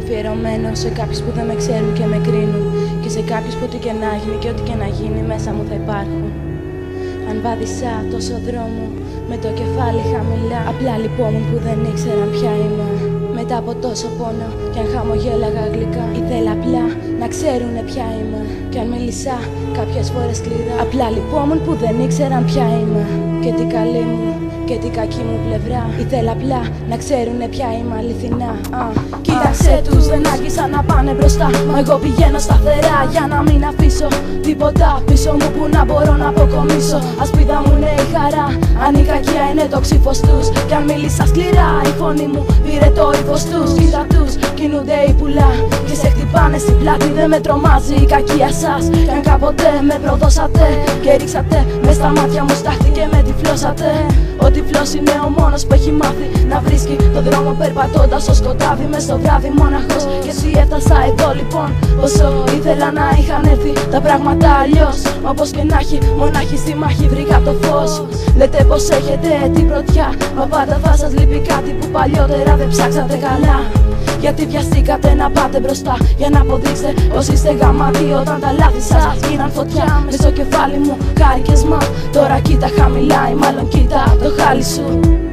Αφιερωμένο σε κάποιους που δεν με ξέρουν και με κρίνουν Και σε κάποιους που ό,τι και να γίνει και ό,τι και να γίνει μέσα μου θα υπάρχουν. Αν βάδισα τόσο δρόμο με το κεφάλι χαμηλά Απλά λυπόμουν που δεν ήξεραν ποια είμαι. Μετά από τόσο πόνο κι αν χαμογέλαγα γλυκά Ήθελα απλά να ξέρουνε ποια είμαι. Κι αν μίλησα κάποιες φορές σκληρά Απλά λυπόμουν που δεν ήξεραν ποια είμαι. Και τι καλή μου και την κακή μου πλευρά. Ήθελα απλά να ξέρουνε ποια είμαι αληθινά. Α. Κοίταξε τους δεν άρχισαν να πάνε μπροστά. Μα εγώ πηγαίνω σταθερά για να μην αφήσω τίποτα πίσω μου που να μπορώ να αποκομίσω. Ασπίδα μου είναι η χαρά. Αν η κακία είναι το ξύφος τους. Κι αν μίλησα σκληρά η φωνή μου πήρε το ύφος τους. Κοίτα τους κινούνται οι πουλά και σε χτυπάνε στην πλάτη Δεν με τρομάζει η κακία σας. Κι αν κάποτε με προδώσατε και ρίξατε μες στα μάτια μου στάχτη και με τυφλώσατε. Ο τυφλός είναι ο μόνος που έχει μάθει να βρίσκει το δρόμο περπατώντας στο σκοτάδι μες στο βράδυ μόναχος. Και εσύ έφτασα εδώ λοιπόν όσο ήθελα να είχαν έρθει τα πράγματα αλλιώς. Μα όπως και να έχει μονάχη στη μάχη βρήκα το φως. Λέτε πως έχετε την πρωτιά Μα πάντα θα σας λείπει κάτι που παλιότερα δεν ψάξατε καλά γιατί βιαστήκατε να πάτε μπροστά Για να αποδείξετε πως είστε γαμάτοι Όταν τα λάθη σας γίναν φωτιά. Μες στο κεφάλι μου χάρηκες μα Τώρα κοίτα χαμηλά ή μάλλον κοίτα το χάλι σου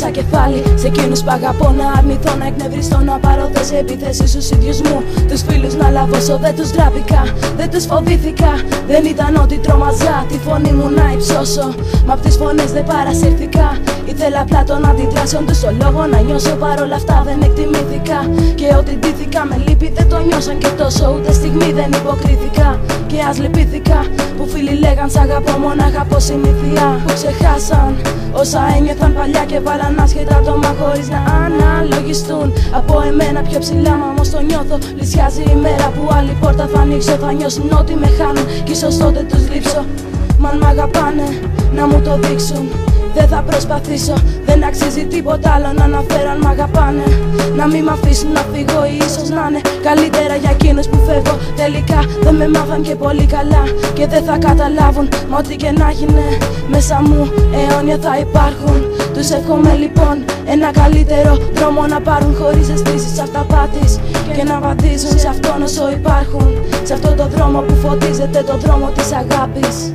σήκωσα κεφάλι. Σε εκείνους που αγαπώ να αρνηθώ να εκνευριστώ να πάρω θέση επίθεση στους ίδιους μου. Τους φίλους να λαβώσω δεν τους δράπηκα, δεν τους φοβήθηκα. Δεν ήταν ότι τρομαζά τη φωνή μου να υψώσω. Μα απ' τις φωνές δεν παρασύρθηκα. Ήθελα απλά τον αντιδράσεων τους στο λόγο να νιώσω. Παρόλα αυτά δεν εκτιμήθηκα. Και ότι ντύθηκα με λύπη δεν το νιώσαν. Και τόσο ούτε στιγμή δεν υποκρίθηκα. Και ας λυπήθηκα. που φίλοι λέγαν σ' αγαπώ μονάχα από συνήθεια Που ξεχάσαν όσα ένιωθαν παλιά και βάλαν άσχετα άτομα χωρίς να αναλογιστούν. Από εμένα πιο ψηλά μα όμως το νιώθω. Πλησιάζει η μέρα που άλλη πόρτα θα ανοίξω. Θα νιώσουν ότι με χάνουν. Κι ίσως τότε τους λείψω. Μαν μ' αγαπάνε να μου το δείξουν δεν θα προσπαθήσω, δεν αξίζει τίποτα άλλο να αναφέρω αν μ' αγαπάνε. Να μην μ' αφήσουν να φύγω ή ίσως να είναι καλύτερα για εκείνους που φεύγω. Τελικά δεν με μάθαν και πολύ καλά και δεν θα καταλάβουν Μα ό,τι και να γίνει μέσα μου αιώνια θα υπάρχουν. Τους εύχομαι λοιπόν ένα καλύτερο δρόμο να πάρουν χωρίς αισθήσεις αυταπάτης Και να βαδίζουν σε αυτόν όσο υπάρχουν. Σε αυτό το δρόμο που φωτίζεται το δρόμο της αγάπης